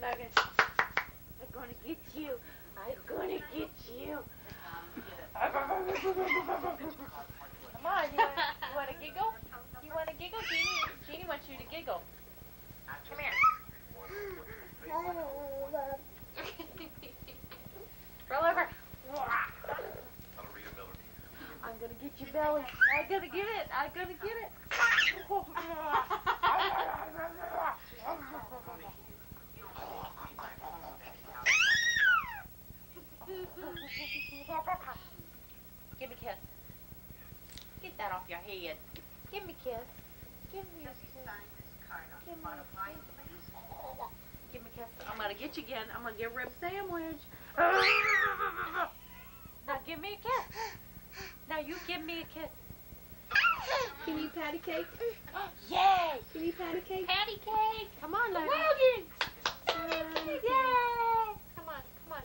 Logan, I'm gonna get you. I'm gonna get you. Come on, you want, you want to giggle? You want to giggle? Jeannie, Jeannie wants you to giggle. Come here. Roll over. I'm gonna get you, Belly. I'm gonna get it. I'm gonna get it. Give me a kiss. Get that off your head. Give me a kiss. Give me a kiss. Give me a kiss. A. I'm gonna get you again. I'm gonna get rib sandwich. Now give me a kiss. Now you give me a kiss. Can you patty cake? Yay! Can you patty cake? Patty cake. Come on, Logan. Um, Yay! Come on, come on.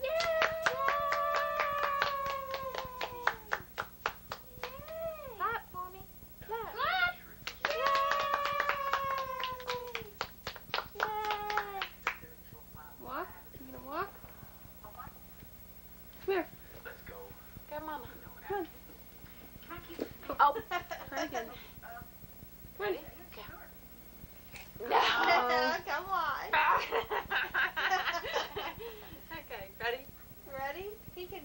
Clap for me. Clap. Clap. walk? You gonna walk? Come here. Come, Mama. Come on. Oh. Try again. Ready? No. Come on. okay, ready? Ready? He can.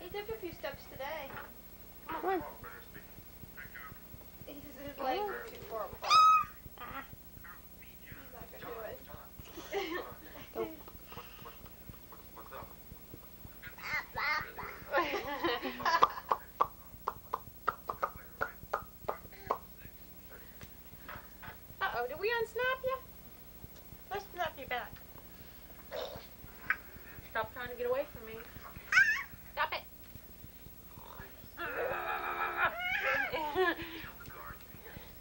He took a few steps today. Come on. His, his legs are too far apart. Ah. He's not gonna do it. Uh-oh, did we unsnap you? Let's snap you back. Stop trying to get away from me. Stop it.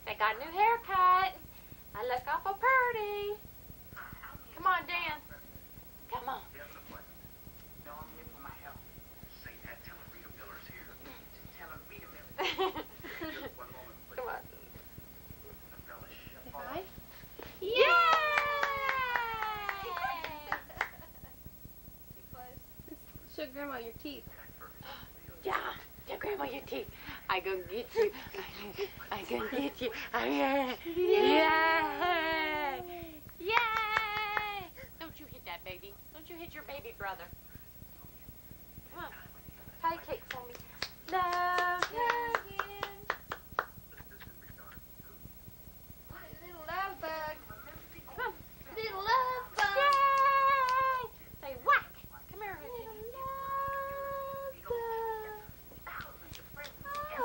I got a new haircut. I look awful pretty. Come on, dance. Come on. Come on. Say hi. Yay! Too close. Show grandma your teeth. Yeah, tell grandma your teeth. I gonna get you. I gonna get you. I, yay! Yay! Don't you hit that baby. Don't you hit your baby brother. Come on. Patty cake for me. Love, Little love bug. Come on. Little love bug. Yay! Say whack. Come here, Reggie.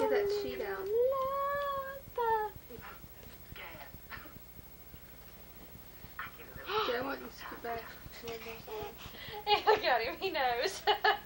Get that sheet out. Joe, I want you to scoot back. Look at him, he knows.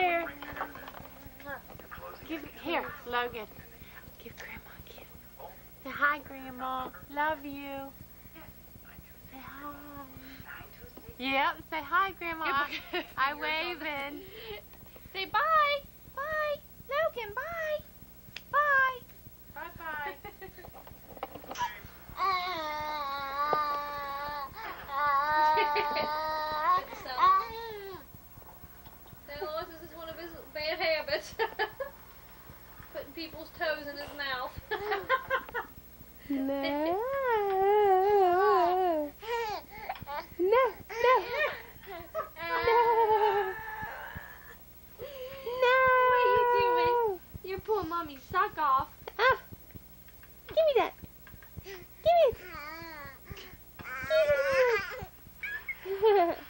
there. Give here, Logan. Give Grandma a kiss. Say hi, Grandma. Love you. Say hi. Yep. Say hi, Grandma. I wave in. Say bye. Bye, Logan. Bye. Bye. Bye bye. people's toes in his mouth. no. No. No. No. are You doing? You're pulling mommy's sock off. Ah. Give me that. Give it. Give it.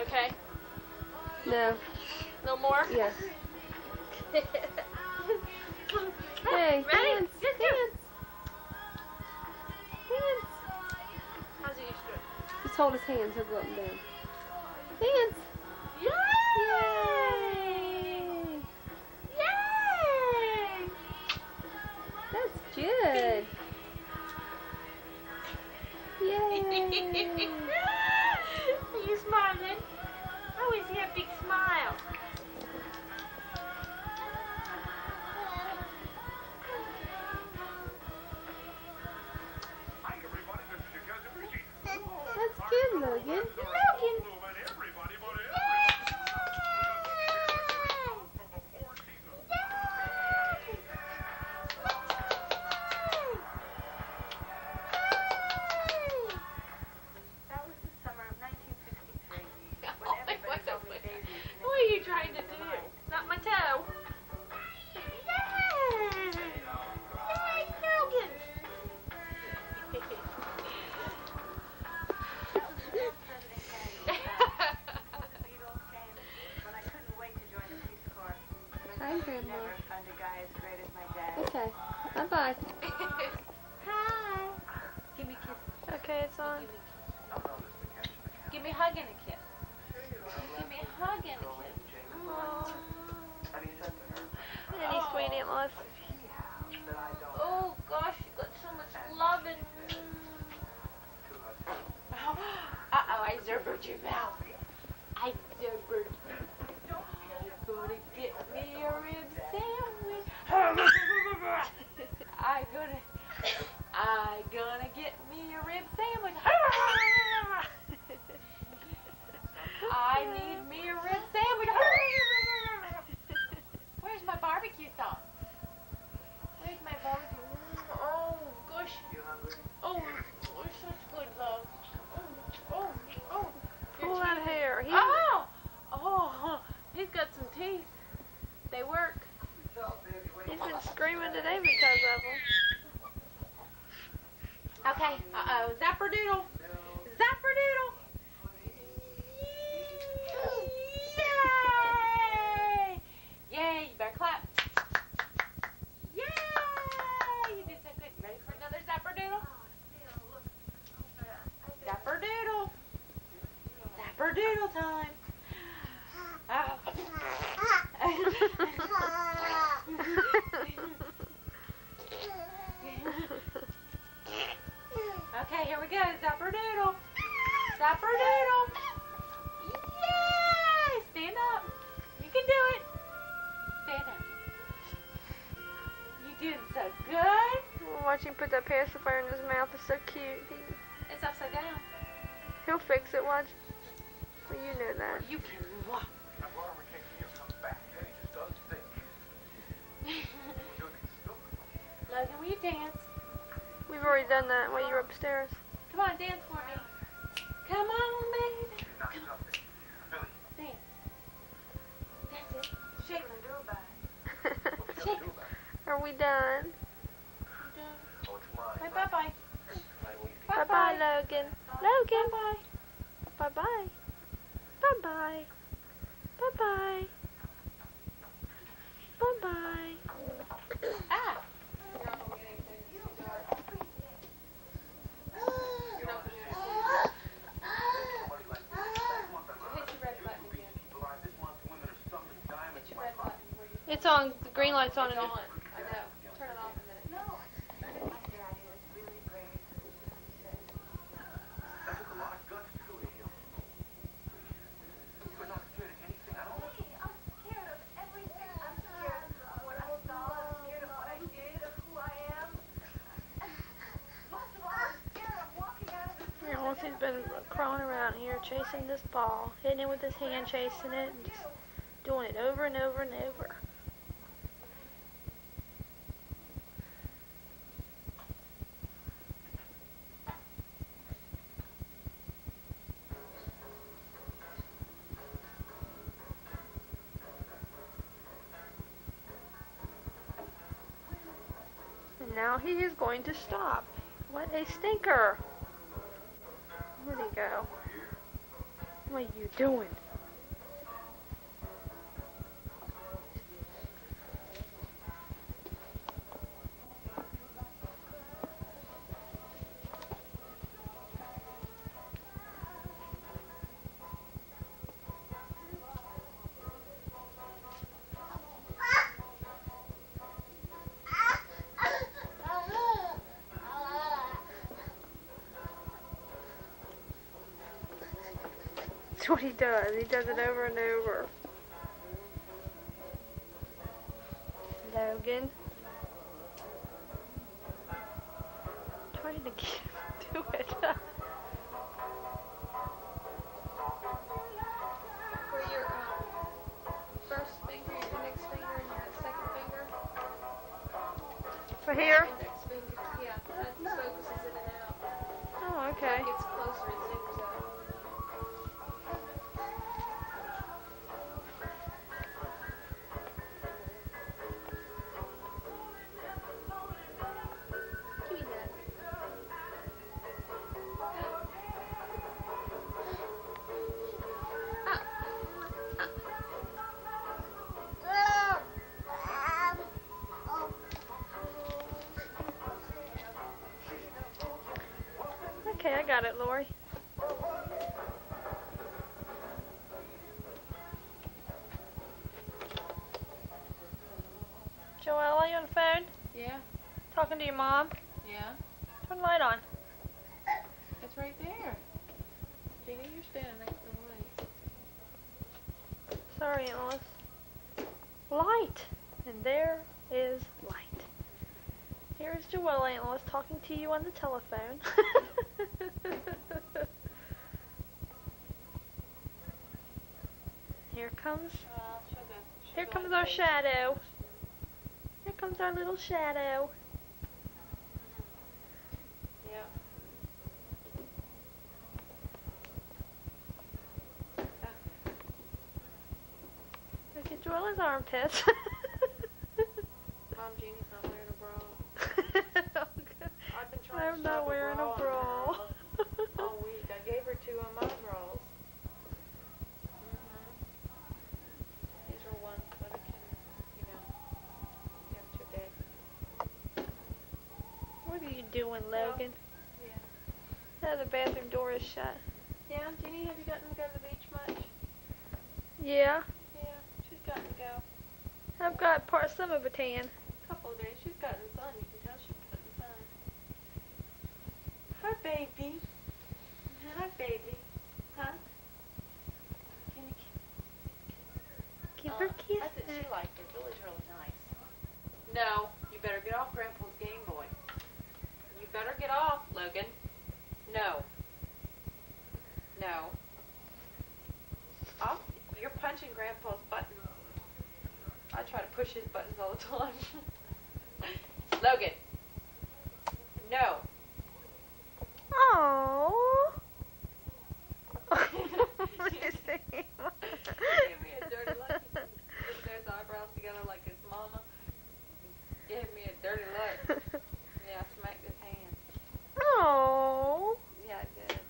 Okay. No. No more? Yes. hey, Ready? dance, hands. Hands. Dance. How's he used to it? Just hold his hands, he'll go up and down. uh, Doodle. Put that pacifier in his mouth. It's so cute. He, It's upside down. he'll fix it. Watch. Well, you know that. You can walk. I brought him a case here, comes back. Then he just does things. Doing stupid. Logan, will you dance? We've already done that while you were upstairs. Come on, dance for me. Come on, we done? Oh, it's mine. Bye bye bye. Right, well, you Bye bye, Logan. Logan. Bye bye. Bye bye. Bye bye. Bye bye. Bye bye. Ah. somebody like me. Last month I Hit your red button again. people alive. This month women are stuffing diamonds Hit in your my red pocket. button. Where you It's on. The green light's on. It's in on. it. I know. Turn it off a minute. That took a lot of guts to do to him. You're not scared of anything. I don't know. Yeah, once he's been crawling around here chasing this ball, hand, chasing it, and just doing it over and over and over. And now he is going to stop. What a stinker! What are you doing? That's what he does. He does it over and over. Logan. Trying to get to it. For your um, first finger, your index finger, and your second finger. For here? Index finger, yeah. That focuses in and out. Oh, okay. Got it, Lori. Joelle, are you on the phone? Yeah. Talking to your mom? Yeah. Turn the light on. It's right there. Jeannie, you're standing next to the light. Sorry, Aunt Lois. Light! And there is light. Here is Joelle, Aunt Lois, talking to you on the telephone. Here comes, here comes our shadow. Here comes our little shadow. Yeah. Look at Joella's armpits. is shut. Yeah, Jeannie, have you gotten to go to the beach much? Yeah, Yeah, she's gotten to go. I've got part some of a tan. A couple of days. She's gotten sun. You can tell she's gotten sun. Hi, baby. Hi, baby. Huh? Give her Uh, kiss. I think she liked her. Billy's really nice. No, you better get off Grandpa's Game Boy. You better get off, Logan. No. Oh, you're punching Grandpa's button. I try to push his buttons all the time. Logan. No. Oh. Give me a dirty look. Put eyebrows together like his mama. Gave me a dirty look. Yeah, I smacked his hand. Oh. Yeah, I did.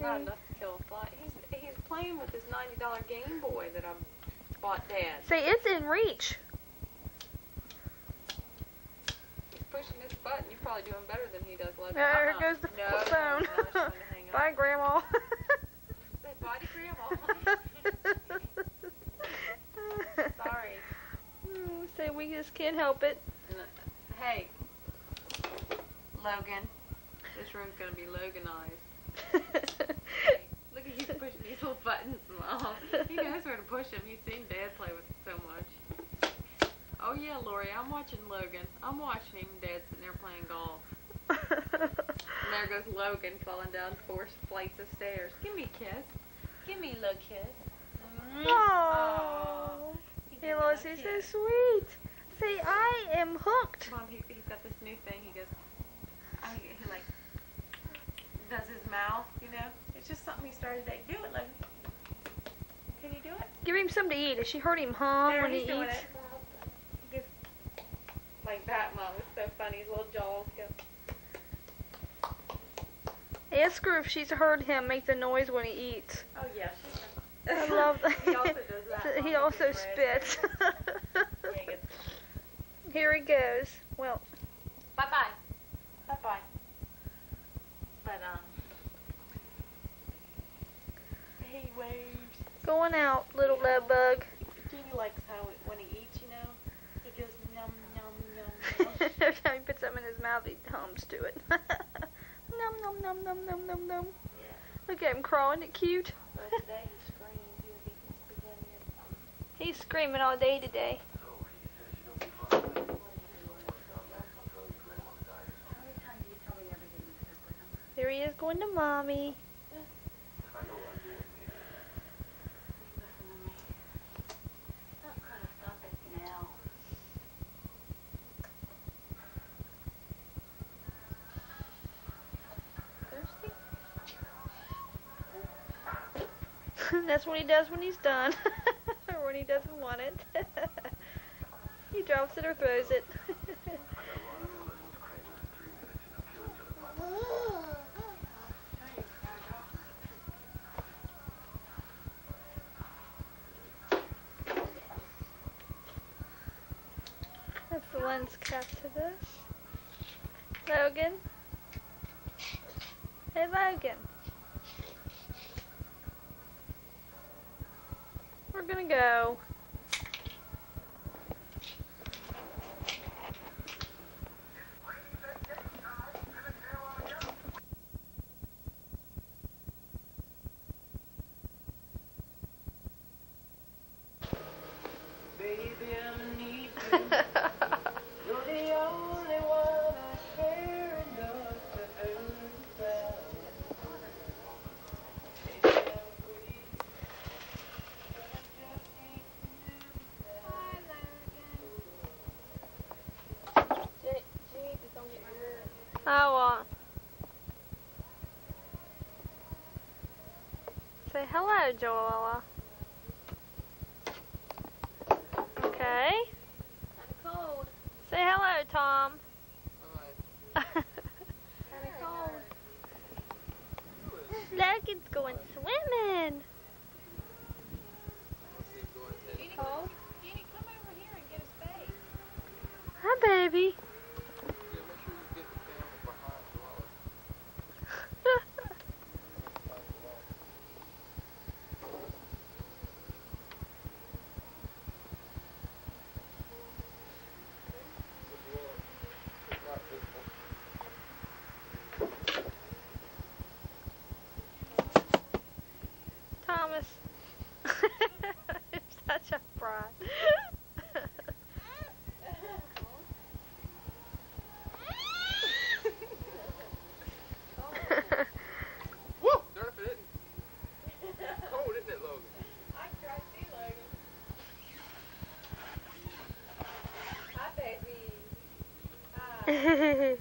Not enough to kill a fly. He's he's playing with his dollar Game Boy that I bought Dad. Say it's in reach. He's pushing this button. You're probably doing better than he does, Logan. There Uh-uh. goes the no, phone. No, no, it's trying to hang up. Bye, Grandma. Say bye to Grandma. Sorry. Mm, Say we just can't help it. Hey, Logan. This room's gonna be Loganized. Hey, look at he's pushing these little buttons, Mom. He knows where to push them. He's seen Dad play with it so much. Oh yeah, Lori, I'm watching Logan. I'm watching him and Dad sitting there playing golf. And there goes Logan falling down four flights of stairs. Give me a kiss. Give me a little kiss. Oh. He Hey, gave Lois, he's so sweet. See, I am hooked. Mom, he, he's got this new thing. He goes, I, he like does his mouth, you know. It's just started today. Do it, Logan. Can you do it? Give him something to eat. Has she heard him hum there, when he's he doing eats? it. He like that, Mom. It's so funny. His little jaws go. Ask her if she's heard him make the noise when he eats. Oh yeah, she's. I love that. he also does that. he also with his red spits. hair. Yeah, he goes, Here he goes. Well, Bye bye. Bye bye. But um, he waves. Going out, little love bug. Jeannie likes how it, when he eats, you know, he goes num num num num. Every time he puts something in his mouth, he hums to it. num num num num num num num. Yeah. Look at him crawling. It cute. But today he screamed. He was eating spaghetti He's screaming all day today. There he is going to mommy. That's what he does when he's done. or when he doesn't want it. he drops it or throws it. Say hello, Joella. Okay. Kinda cold. Say hello, Tom. Kinda cold. Logan's going swimming. Jeannie, come over here and get a spade. Hi, baby.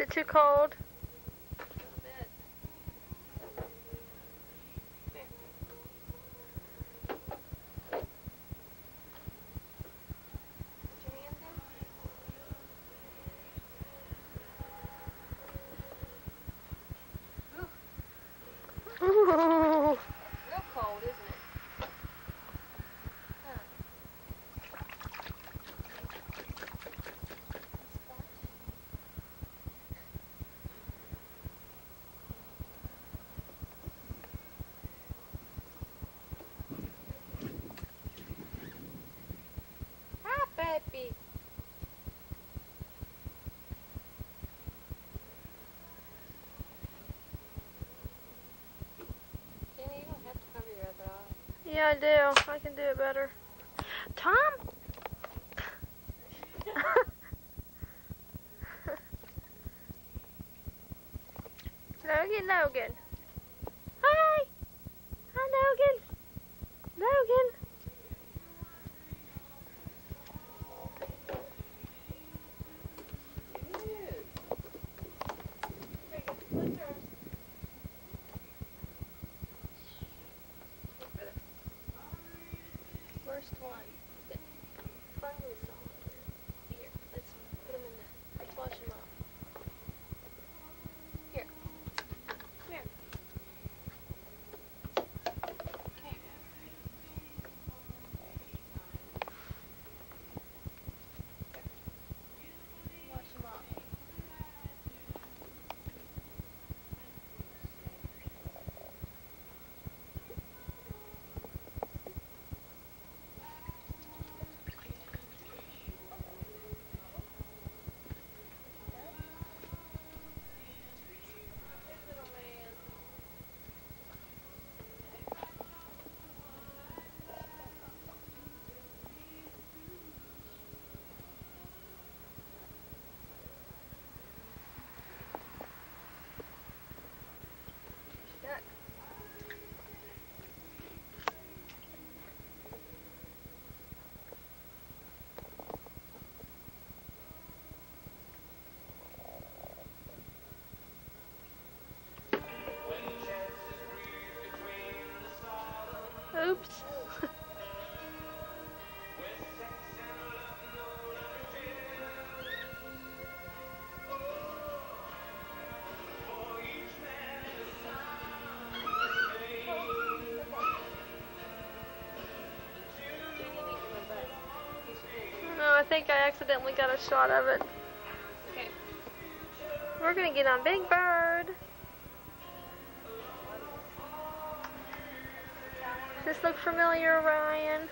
Is it too cold? Yeah, I do. I can do it better. Tom? Logan, Logan. Oops. Oh, think I accidentally got a shot of it. Okay. We're gonna get on Big Bird. Familiar, Ryan?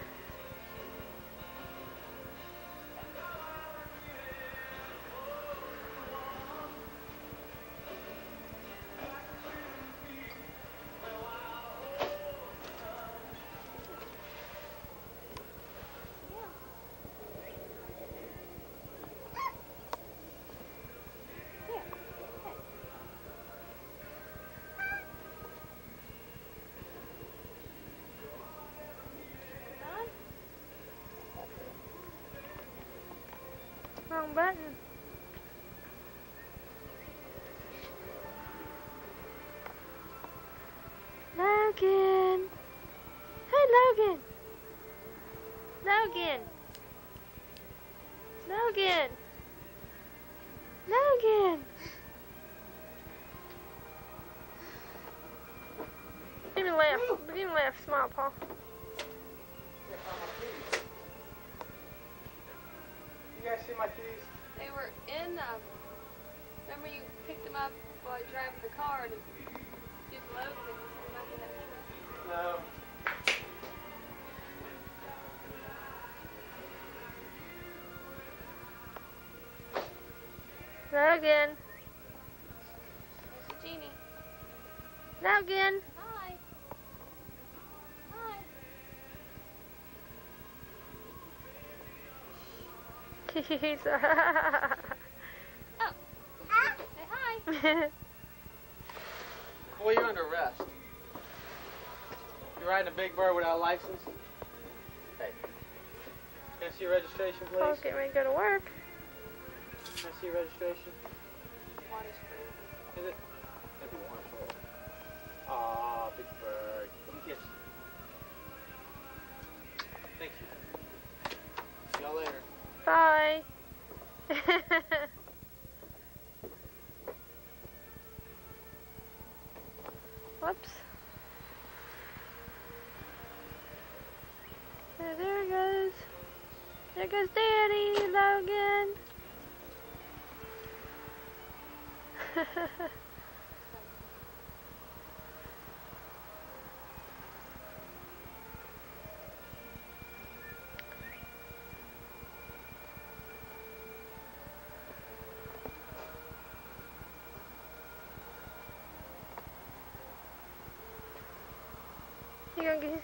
Wrong button. Logan. Hey, Logan. Logan. Logan. Logan. Give me laugh. A laugh. Smile, Paul. My keys? They were in, um, remember you picked them up while driving the car and did load them and put them in that trunk? No. Logan. There's the genie. Logan. Hi. He's Oh. Say hi. Well, you're under arrest. You're riding a big bird without a license. Hey. Can I see your registration, please? Paul's getting ready to go to work. Can I see your registration? Water's freezing. Is it? Every one for. Aw, big bird. Come kiss. Thank you. See y'all later. Bye. Whoops. There, there goes. There goes Daddy, Logan. you gonna get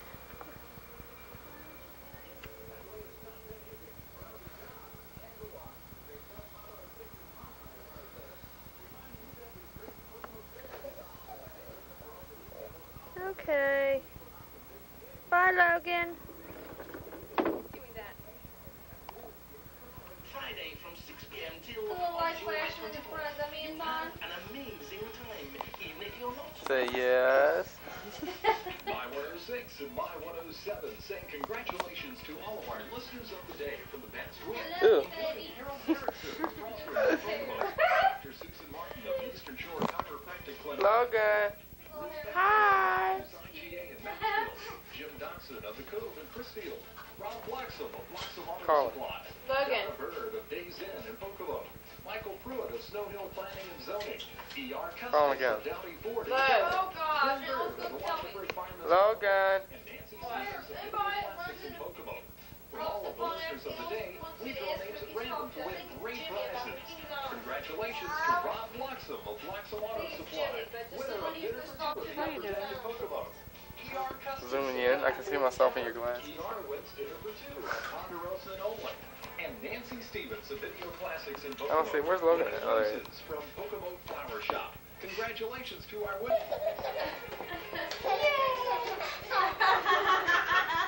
Okay. Bye, Logan. Give me that. Friday from 6 p.m. till The little light July in the front, that means on. An amazing time, even if you're not. Say yes. My 106 and My 107 saying congratulations to all of our listeners of the day from the past week. Ooh. Including Harold Harrison, Crossroads, Dr. Susan Martin of the Eastern Shore Chiropractic Clinic, Logan. Hi. IGA in Mansfield, Jim Dodson of the Cove in Crisfield, Rob Bloxham of Bloxham Auto Colin. Supply, Logan. Bird of Days Inn in Pocono, Michael Pruitt of Snow Hill Planning and Zoning, E.R. Colin Customs again. of Downey Ford, in Oh, gosh. Ken Bird of the Look, tell me. Washington Fireman's Logan. and Nancy Stevens of Midway Plastics in Kokomo. From all of the listeners of the day, we draw names at random to win great prizes. Congratulations to Rob Bloxham of Bloxham Auto Supply, winner of dinner for two at Upper Deck in Kokomo. Customs Zooming in, I can see myself in your glass. ER wins dinner for two at Ponderosa and Olin. And Nancy Stevens of Video Classics in I Kokomo. don't see, where's Logan at? Oh, there he is. Roses from Kokomo Flower Shop. Congratulations to our winners.